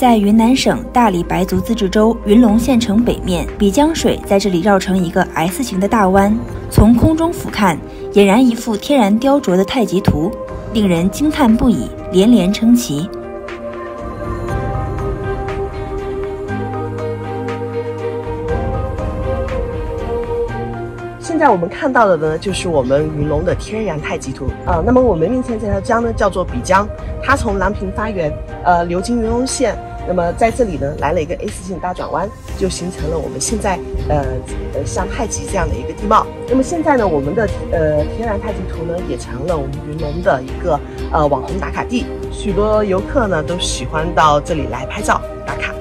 在云南省大理白族自治州云龙县城北面，笔江水在这里绕成一个 S 型的大弯，从空中俯瞰，俨然一幅天然雕琢的太极图，令人惊叹不已，连连称奇。现在我们看到的呢，就是我们云龙的天然太极图啊。那么我们面前这条江呢，叫做笔江，它从南平发源，呃，流经云龙县，那么在这里呢，来了一个 S 型大转弯，就形成了我们现在呃呃像太极这样的一个地貌。那么现在呢，我们的呃天然太极图呢，也成了我们云南的一个呃网红打卡地，许多游客呢都喜欢到这里来拍照打卡。